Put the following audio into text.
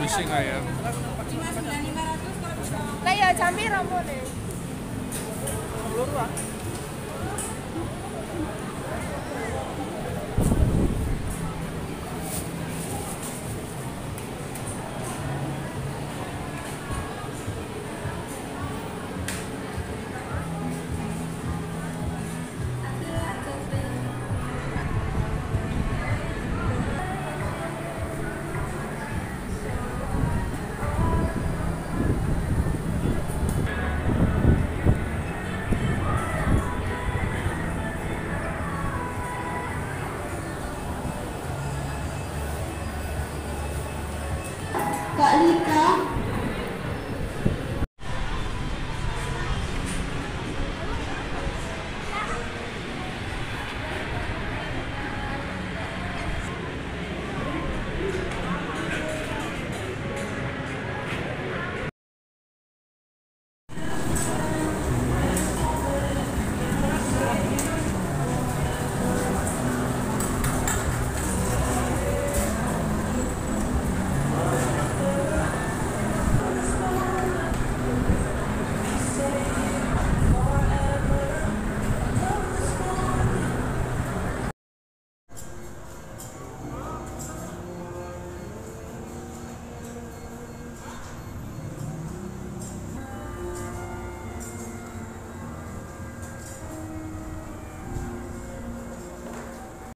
Bising ayam. Lah ya jambi. Kak Lika